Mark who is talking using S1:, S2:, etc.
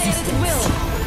S1: Jesus'